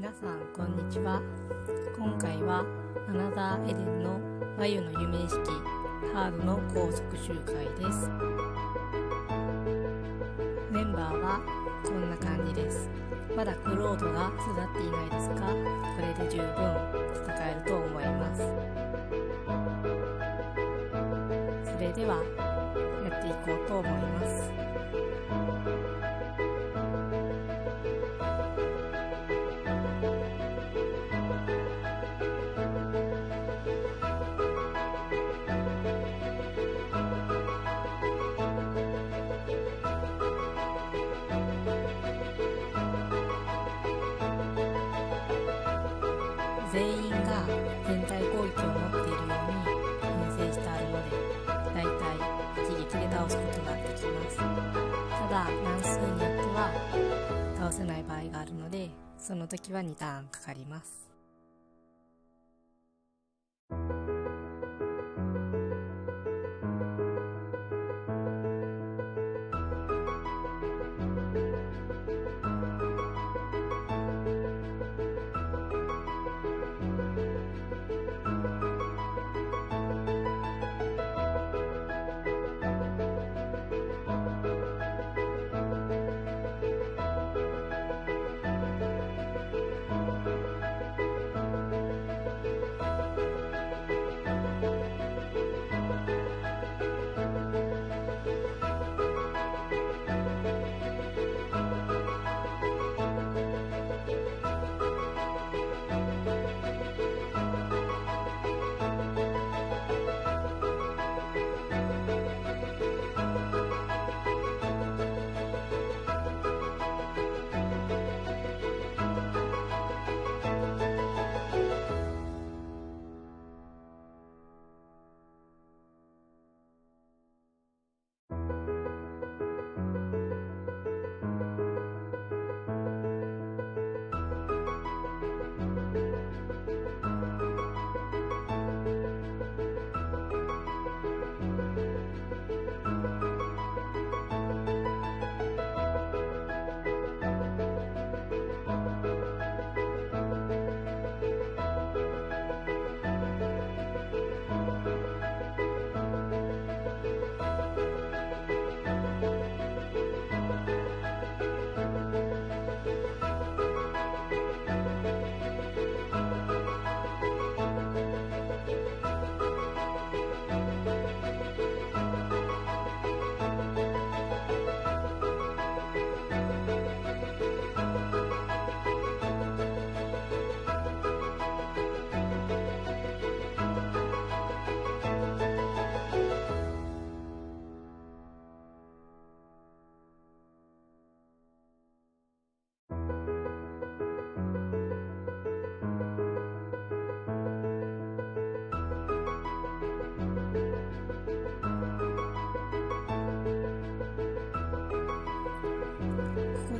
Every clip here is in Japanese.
皆さんこんにちは。今回はアナザーエデンの眉の夢意識ハードの高速集会です。メンバーはこんな感じです。まだクロードが育っていないですがこれで十分戦えると思います。それではやっていこうと思います。全員が全体攻撃を持っているように編成してあるのでだいたい一撃で倒すことができます。ただ乱数によっては倒せない場合があるのでその時は2ターンかかります。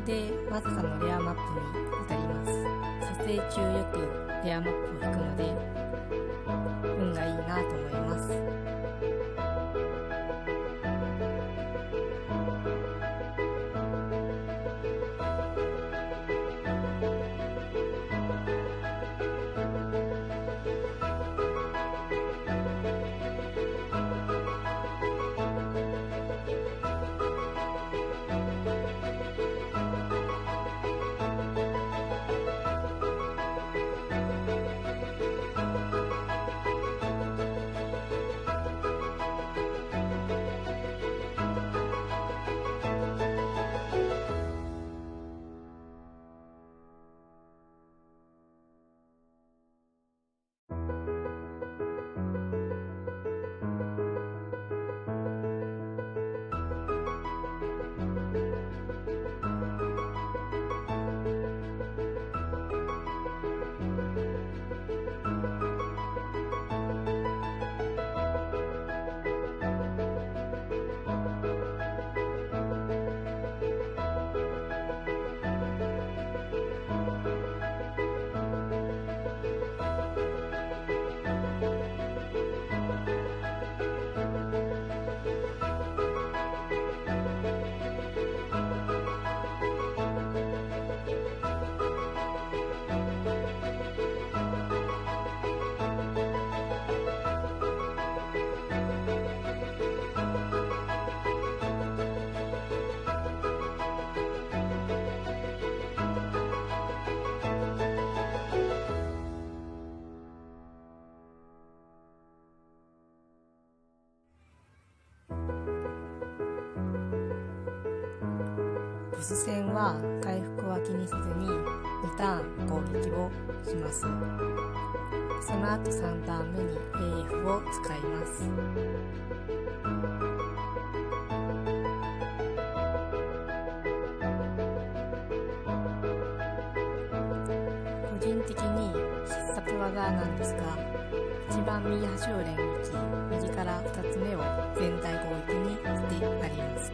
でわずかのレアマップに至ります。撮影中よくレアマップを引くのでブス戦は回復は気にせずに2ターン攻撃をします。その後3ターン目に AF を使います。個人的に必殺技なんですが一番右端を連撃右から2つ目を全体攻撃にしてあります。